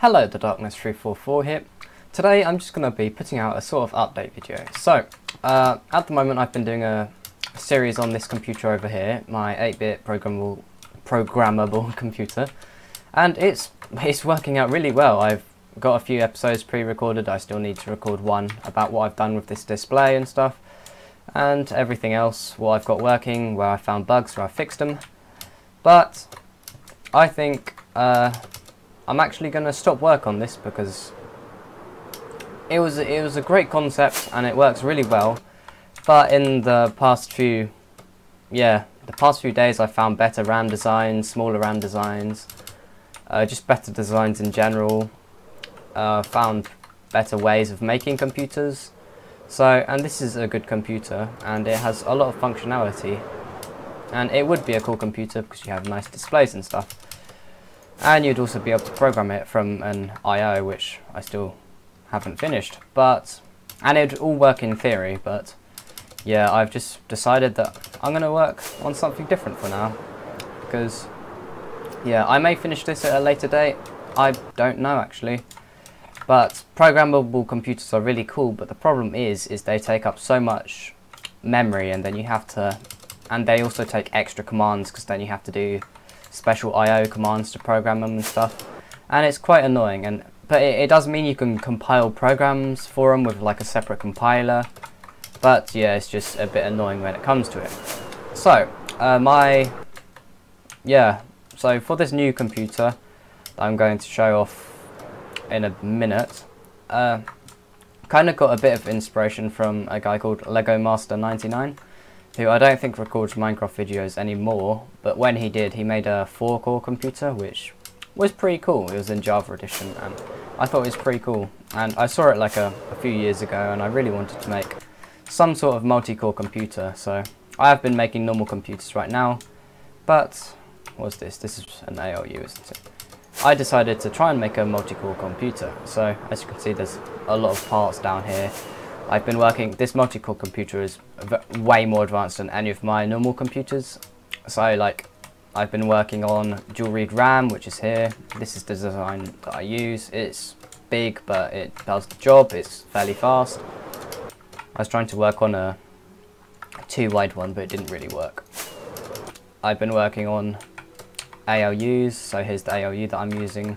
Hello, the Darkness344 here. Today I'm just going to be putting out a sort of update video. So, uh, at the moment I've been doing a series on this computer over here, my 8-bit programmable, programmable computer, and it's, it's working out really well. I've got a few episodes pre-recorded, I still need to record one about what I've done with this display and stuff, and everything else, what I've got working, where I found bugs, where I fixed them. But, I think uh, I'm actually going to stop work on this because it was it was a great concept and it works really well. But in the past few, yeah, the past few days I found better RAM designs, smaller RAM designs, uh, just better designs in general. Uh, found better ways of making computers. So, and this is a good computer and it has a lot of functionality. And it would be a cool computer because you have nice displays and stuff and you'd also be able to program it from an I.O. which I still haven't finished but and it'd all work in theory but yeah I've just decided that I'm gonna work on something different for now because yeah I may finish this at a later date I don't know actually but programmable computers are really cool but the problem is is they take up so much memory and then you have to and they also take extra commands because then you have to do special I.O. commands to program them and stuff. And it's quite annoying, and but it, it does mean you can compile programs for them with like a separate compiler. But yeah, it's just a bit annoying when it comes to it. So, uh, my, yeah, so for this new computer that I'm going to show off in a minute, uh, kind of got a bit of inspiration from a guy called Lego Master 99 who I don't think records Minecraft videos anymore, but when he did, he made a 4-core computer, which was pretty cool. It was in Java Edition, and I thought it was pretty cool. And I saw it like a, a few years ago, and I really wanted to make some sort of multi-core computer, so I have been making normal computers right now, but what's this? This is an ALU, isn't it? I decided to try and make a multi-core computer, so as you can see there's a lot of parts down here I've been working, this multi-core computer is way more advanced than any of my normal computers. So like, I've been working on dual read RAM, which is here. This is the design that I use. It's big, but it does the job. It's fairly fast. I was trying to work on a two wide one, but it didn't really work. I've been working on ALUs, so here's the ALU that I'm using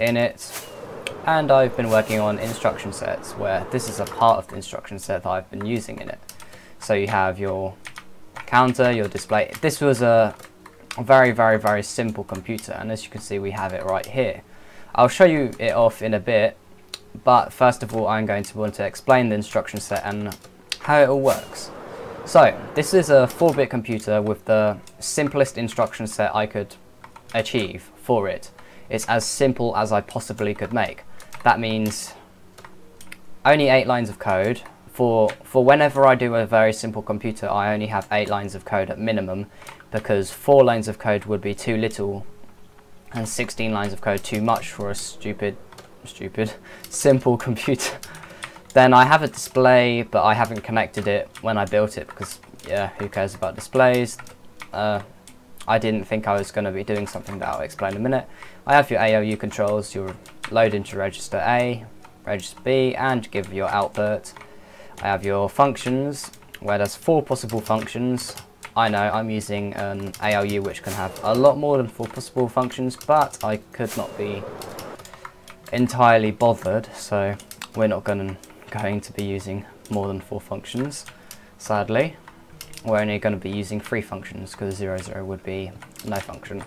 in it and I've been working on instruction sets where this is a part of the instruction set that I've been using in it. So you have your counter, your display. This was a very, very, very simple computer and as you can see we have it right here. I'll show you it off in a bit but first of all I'm going to want to explain the instruction set and how it all works. So this is a 4-bit computer with the simplest instruction set I could achieve for it. It's as simple as I possibly could make. That means only eight lines of code. For, for whenever I do a very simple computer, I only have eight lines of code at minimum because four lines of code would be too little and 16 lines of code too much for a stupid, stupid, simple computer. then I have a display, but I haven't connected it when I built it because, yeah, who cares about displays? Uh, I didn't think I was going to be doing something that I'll explain in a minute. I have your ALU controls, your load into register A, register B, and give your output. I have your functions, where there's four possible functions. I know I'm using an ALU which can have a lot more than four possible functions, but I could not be entirely bothered, so we're not going, going to be using more than four functions, sadly. We're only going to be using three functions, because 0, 0 would be no function.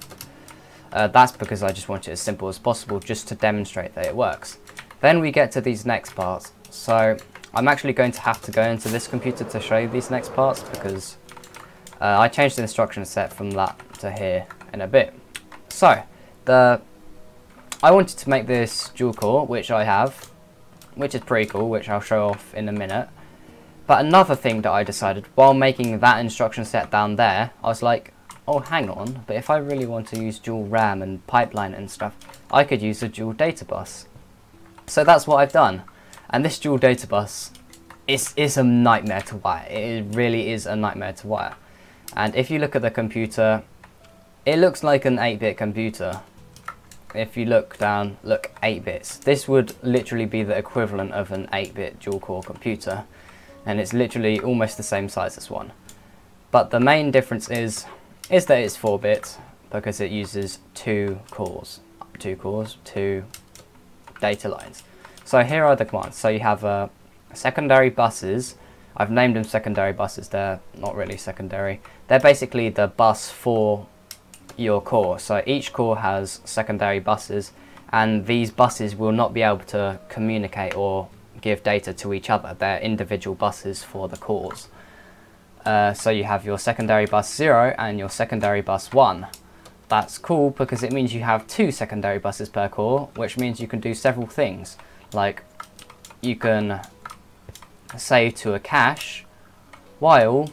Uh, that's because I just want it as simple as possible just to demonstrate that it works. Then we get to these next parts. So I'm actually going to have to go into this computer to show you these next parts because uh, I changed the instruction set from that to here in a bit. So the I wanted to make this dual core, which I have, which is pretty cool, which I'll show off in a minute. But another thing that I decided while making that instruction set down there, I was like, oh hang on, but if I really want to use dual RAM and pipeline and stuff, I could use a dual data bus. So that's what I've done. And this dual data bus is, is a nightmare to wire. It really is a nightmare to wire. And if you look at the computer, it looks like an 8-bit computer. if you look down, look 8 bits. This would literally be the equivalent of an 8-bit dual-core computer, and it's literally almost the same size as one. But the main difference is, is that it's 4 bits because it uses two cores, two cores, two data lines. So here are the commands. So you have uh, secondary buses. I've named them secondary buses. They're not really secondary. They're basically the bus for your core. So each core has secondary buses and these buses will not be able to communicate or give data to each other. They're individual buses for the cores. Uh, so you have your secondary bus 0 and your secondary bus 1. That's cool because it means you have two secondary buses per core, which means you can do several things. Like, you can save to a cache while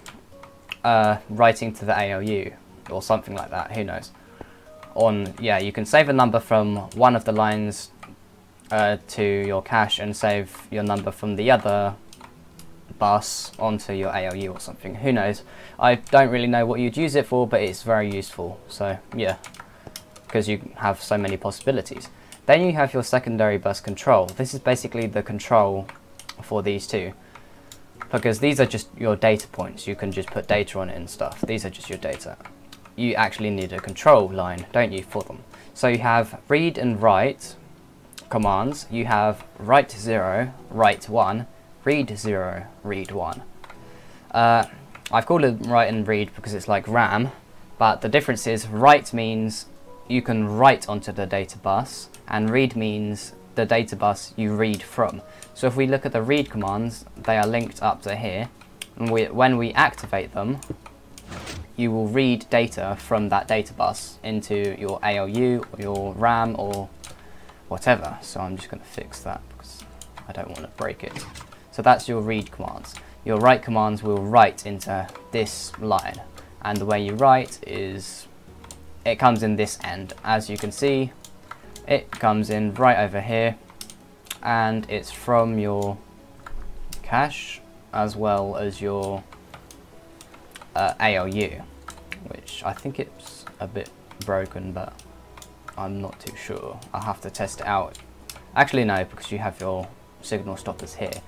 uh, writing to the ALU or something like that, who knows. On, yeah, you can save a number from one of the lines uh, to your cache and save your number from the other bus onto your ALU or something, who knows. I don't really know what you'd use it for, but it's very useful, so yeah, because you have so many possibilities. Then you have your secondary bus control. This is basically the control for these two because these are just your data points. You can just put data on it and stuff. These are just your data you actually need a control line, don't you, for them. So you have read and write commands. You have write 0, write 1, read 0, read 1. Uh, I've called it write and read because it's like RAM, but the difference is write means you can write onto the data bus, and read means the data bus you read from. So if we look at the read commands, they are linked up to here, and we, when we activate them, you will read data from that data bus into your ALU or your RAM or whatever. So I'm just going to fix that because I don't want to break it. So that's your read commands. Your write commands will write into this line. And the way you write is, it comes in this end. As you can see, it comes in right over here. And it's from your cache as well as your uh, ALU, which I think it's a bit broken, but I'm not too sure. I'll have to test it out. Actually, no, because you have your signal stoppers here.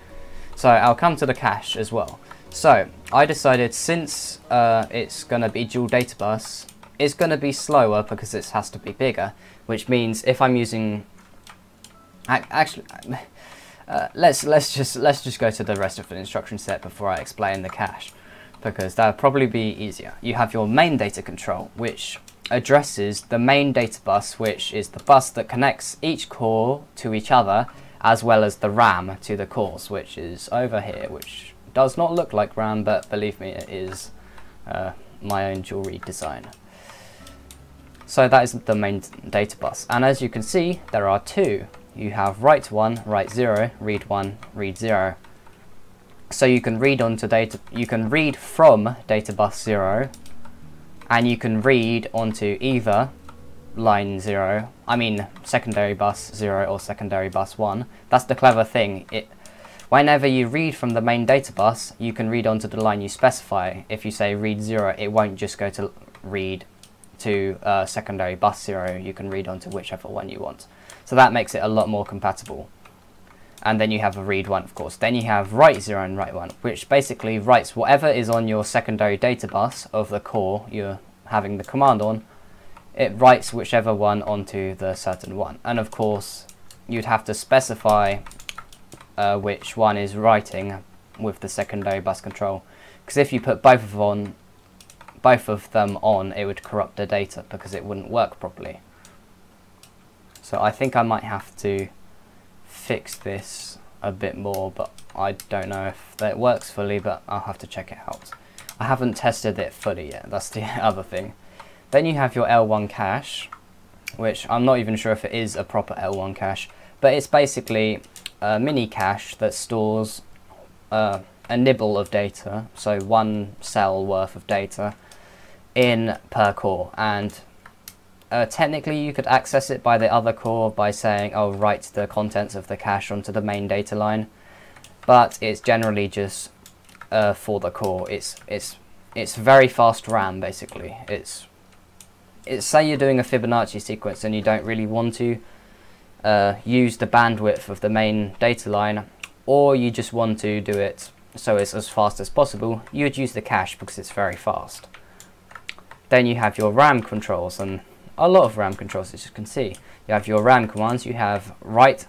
So I'll come to the cache as well. So I decided since uh, it's going to be dual data bus, it's going to be slower because it has to be bigger, which means if I'm using actually uh, let's let's just let's just go to the rest of the instruction set before I explain the cache because that would probably be easier. You have your main data control, which addresses the main data bus, which is the bus that connects each core to each other, as well as the RAM to the cores, which is over here, which does not look like RAM, but believe me, it is uh, my own dual read design. So that is the main data bus. And as you can see, there are two. You have write 1, write 0, read 1, read 0 so you can read onto data you can read from data bus 0 and you can read onto either line 0 I mean secondary bus 0 or secondary bus 1 that's the clever thing. It whenever you read from the main data bus you can read onto the line you specify. If you say read 0 it won't just go to read to uh, secondary bus 0 you can read onto whichever one you want. So that makes it a lot more compatible. And then you have a read one of course. Then you have write zero and write one, which basically writes whatever is on your secondary data bus of the core you're having the command on, it writes whichever one onto the certain one. And of course, you'd have to specify uh, which one is writing with the secondary bus control. Because if you put both of on, both of them on, it would corrupt the data because it wouldn't work properly. So I think I might have to fix this a bit more, but I don't know if that works fully, but I'll have to check it out. I haven't tested it fully yet, that's the other thing. Then you have your L1 cache, which I'm not even sure if it is a proper L1 cache, but it's basically a mini cache that stores uh, a nibble of data, so one cell worth of data, in per core, and uh, technically you could access it by the other core by saying, oh, write the contents of the cache onto the main data line. But it's generally just uh, for the core. It's, it's, it's very fast RAM, basically. It's, it's, say you're doing a Fibonacci sequence and you don't really want to uh, use the bandwidth of the main data line, or you just want to do it so it's as fast as possible, you would use the cache because it's very fast. Then you have your RAM controls, and a lot of RAM controls as you can see. You have your RAM commands, you have write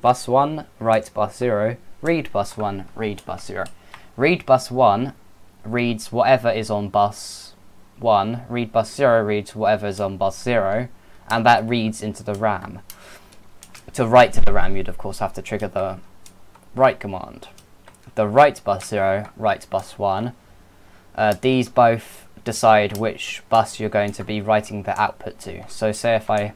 bus 1, write bus 0, read bus 1, read bus 0. Read bus 1 reads whatever is on bus 1, read bus 0 reads whatever is on bus 0, and that reads into the RAM. To write to the RAM, you'd of course have to trigger the write command. The write bus 0, write bus 1, uh, these both decide which bus you're going to be writing the output to. So say if I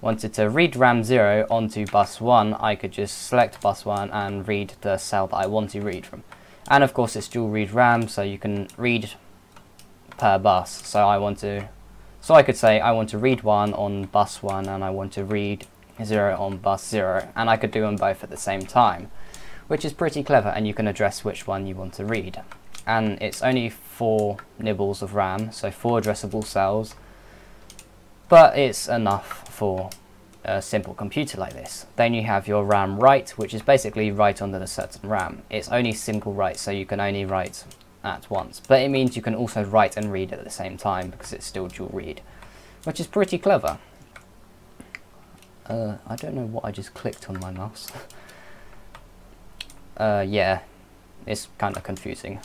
wanted to read RAM 0 onto bus 1, I could just select bus 1 and read the cell that I want to read from. And of course it's dual read RAM, so you can read per bus. So I want to, so I could say I want to read 1 on bus 1 and I want to read 0 on bus 0, and I could do them both at the same time, which is pretty clever, and you can address which one you want to read. And it's only 4 nibbles of RAM, so 4 addressable cells, but it's enough for a simple computer like this. Then you have your RAM write, which is basically write under a certain RAM. It's only single write, so you can only write at once. But it means you can also write and read at the same time, because it's still dual read, which is pretty clever. Uh, I don't know what I just clicked on my mouse. uh, yeah, it's kind of confusing.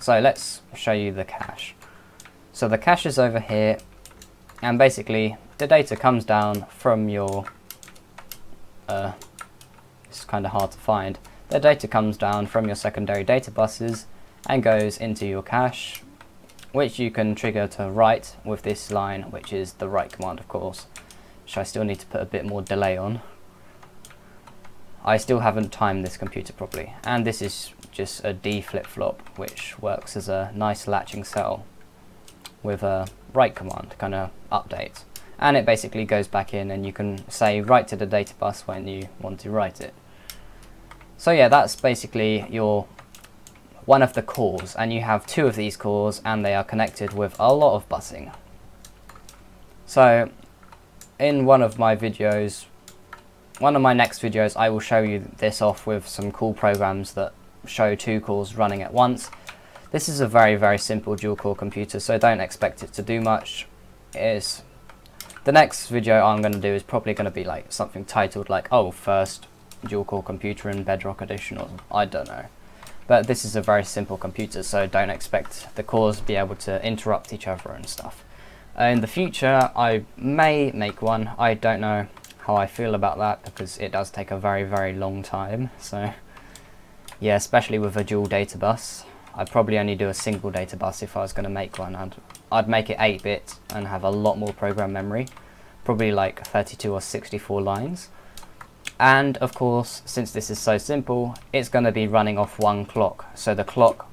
So let's show you the cache. So the cache is over here, and basically the data comes down from your, uh, it's kind of hard to find, the data comes down from your secondary data buses and goes into your cache, which you can trigger to write with this line, which is the write command of course, which I still need to put a bit more delay on. I still haven't timed this computer properly, and this is just a D flip-flop, which works as a nice latching cell with a write command, kind of update and it basically goes back in and you can say write to the data bus when you want to write it. So yeah, that's basically your one of the cores and you have two of these cores and they are connected with a lot of busing. So in one of my videos, one of my next videos I will show you this off with some cool programs that show two cores running at once. This is a very very simple dual core computer so don't expect it to do much. It is the next video I'm going to do is probably going to be like something titled like, oh, first dual core computer in Bedrock Edition or I don't know. But this is a very simple computer, so don't expect the cores to be able to interrupt each other and stuff. In the future, I may make one. I don't know how I feel about that because it does take a very, very long time. So, yeah, especially with a dual data bus. I'd probably only do a single data bus if I was going to make one. I'd, I'd make it 8-bit and have a lot more program memory, probably like 32 or 64 lines. And of course, since this is so simple, it's going to be running off one clock. So the clock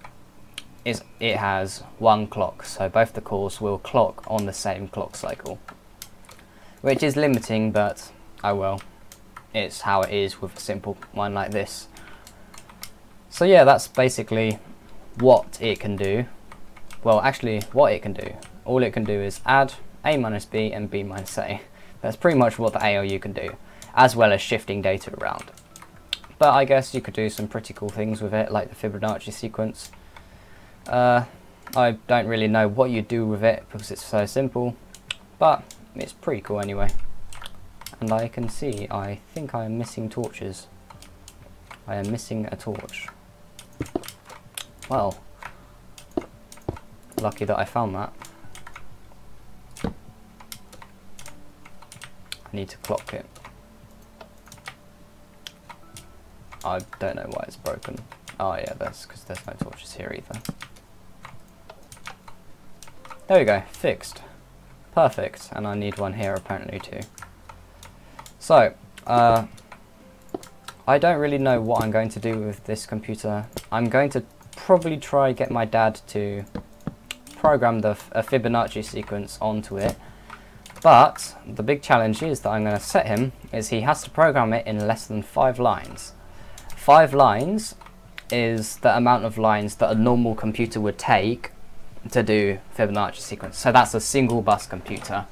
is it has one clock, so both the cores will clock on the same clock cycle. Which is limiting, but oh well, it's how it is with a simple one like this. So yeah, that's basically what it can do. Well, actually, what it can do. All it can do is add a minus b and b minus a. That's pretty much what the ALU can do, as well as shifting data around. But I guess you could do some pretty cool things with it, like the Fibonacci sequence. Uh, I don't really know what you do with it because it's so simple, but it's pretty cool anyway. And I can see, I think I am missing torches. I am missing a torch. Well, lucky that I found that. I need to clock it. I don't know why it's broken. Oh yeah, that's because there's no torches here either. There we go, fixed. Perfect, and I need one here apparently too. So, uh, I don't really know what I'm going to do with this computer. I'm going to probably try get my dad to program the a Fibonacci sequence onto it. But the big challenge is that I'm going to set him is he has to program it in less than five lines. Five lines is the amount of lines that a normal computer would take to do Fibonacci sequence. So that's a single bus computer.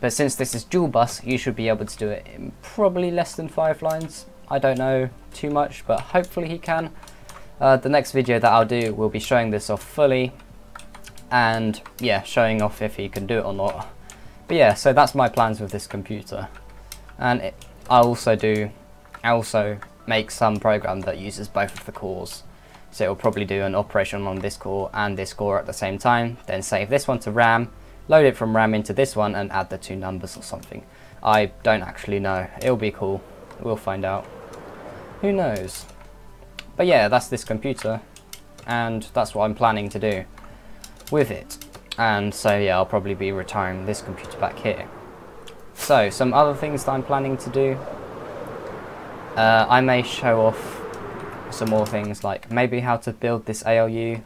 But since this is dual bus, you should be able to do it in probably less than five lines. I don't know too much, but hopefully he can. Uh, the next video that I'll do will be showing this off fully and yeah, showing off if he can do it or not. But yeah, so that's my plans with this computer. And it, I also do, I also make some program that uses both of the cores. So it'll probably do an operation on this core and this core at the same time, then save this one to RAM, load it from RAM into this one and add the two numbers or something. I don't actually know. It'll be cool. We'll find out. Who knows? But yeah, that's this computer and that's what I'm planning to do with it. And so yeah, I'll probably be retiring this computer back here. So, some other things that I'm planning to do. Uh, I may show off some more things like maybe how to build this ALU.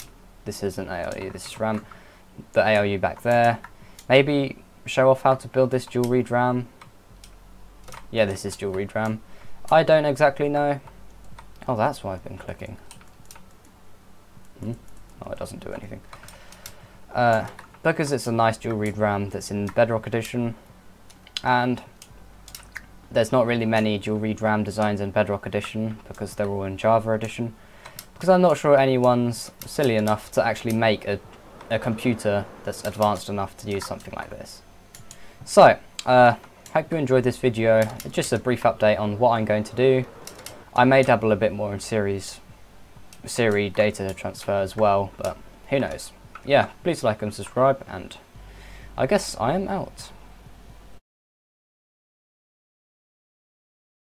This isn't ALU, this is RAM. The ALU back there. Maybe show off how to build this dual read RAM. Yeah, this is dual read RAM. I don't exactly know. Oh, that's why I've been clicking. Hmm? Oh, it doesn't do anything. Uh, because it's a nice dual read RAM that's in Bedrock Edition, and there's not really many dual read RAM designs in Bedrock Edition because they're all in Java Edition. Because I'm not sure anyone's silly enough to actually make a, a computer that's advanced enough to use something like this. So, uh, hope you enjoyed this video. Just a brief update on what I'm going to do. I may dabble a bit more in series, serial data transfer as well, but who knows. Yeah, please like and subscribe, and I guess I am out.